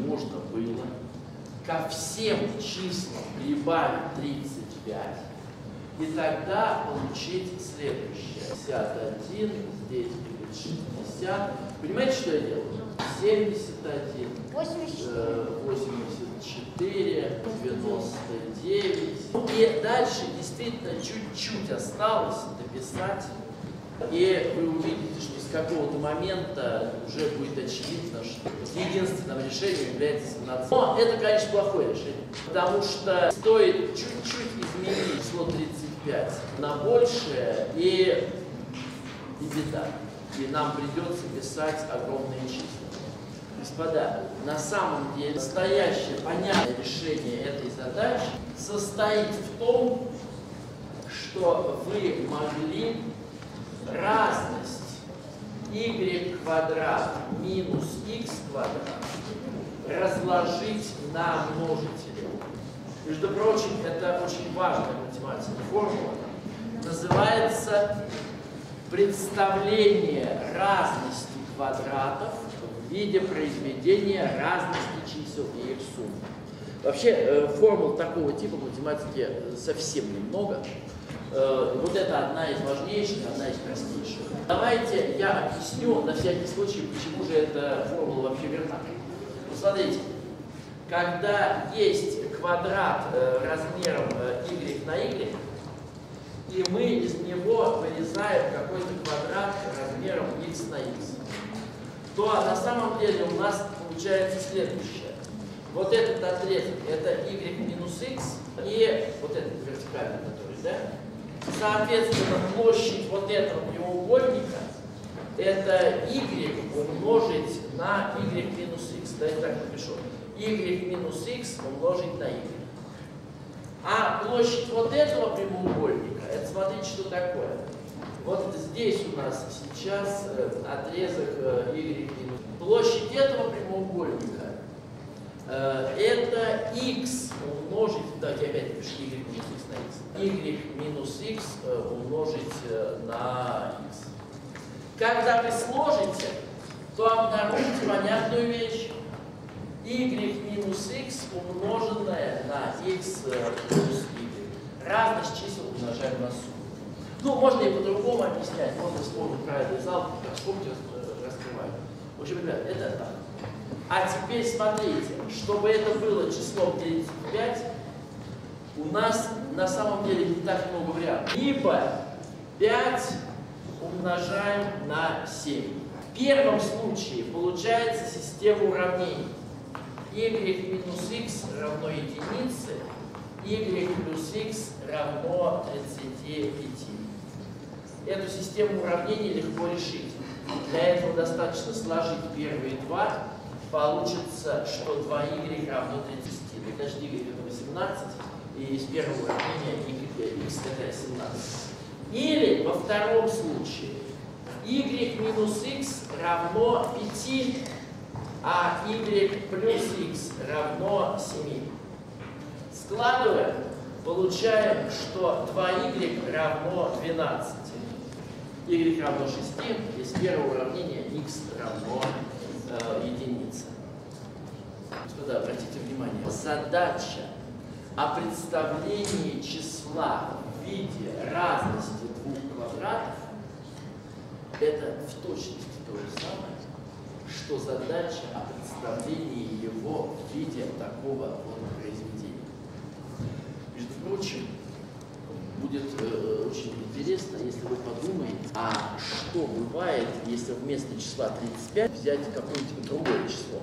можно было ко всем числам прибавить 35 и тогда получить следующее. 51, здесь будет 60. Понимаете, что я делаю? 71, 84. э, 84, 99. И дальше действительно чуть-чуть осталось дописать. И вы увидите, что с какого-то момента уже будет очевидно, что единственным решением является 17. Но это, конечно, плохое решение, потому что стоит чуть-чуть изменить число 35 на большее, и, и беда. И нам придется писать огромные числа. Господа, на самом деле настоящее понятное решение этой задачи состоит в том, что вы могли разность y квадрат минус x квадрат разложить на множители. Между прочим, это очень важная математика формула. Называется представление разности квадратов в виде произведения разности чисел и их сумм. Вообще э, формул такого типа в математике совсем немного. Э, Вот это одна из важнейших, одна из простейших. Давайте я объясню на всякий случай, почему же эта формула вообще верна. Посмотрите, когда есть квадрат э, размером y на y, и мы из него вырезаем какой-то квадрат размером x на x, то на самом деле у нас получается следующее. Вот этот отрезок, это y минус x, и вот этот вертикальный, который, да? Соответственно, площадь вот этого треугольника это y умножить на y минус x. Давайте так напишу. y минус x умножить на y. А площадь вот этого прямоугольника, это смотрите, что такое. Вот здесь у нас сейчас э, отрезок э, y минус. Площадь этого прямоугольника x умножить, давайте опять напишу y минус x на x. y минус x э, умножить э, на x. Когда вы сложите, то обнаружите понятную вещь. y минус x умноженное на x э, плюс y. Разность чисел умножаем на сумму. Ну, можно и по-другому объяснять, можно вспомнить правильный зал, как вспомните, рас- раскрываю. В общем, ребят, это так. А теперь смотрите, чтобы это было числом 35, у нас на самом деле не так много вариантов. Либо 5 умножаем на 7. В первом случае получается система уравнений. y минус x равно единице, y плюс x равно 35. Эту систему уравнений легко решить. Для этого достаточно сложить первые два. Получится, что 2y равно 30. Ну, Значит, y это 18, и из первого уравнения y, x это 17. Или во втором случае y минус x равно 5, а y плюс x равно 7. Складываем, получаем, что 2y равно 12. y равно 6, из первого уравнения x равно э, единице. Господа, обратите внимание, задача о представлении числа в виде разности двух квадратов это в точности то же самое, что задача о представлении его в виде такого вот произведения. Между прочим, будет э, очень интересно, если вы подумаете, а что бывает, если вместо числа 35 взять какое-нибудь другое число.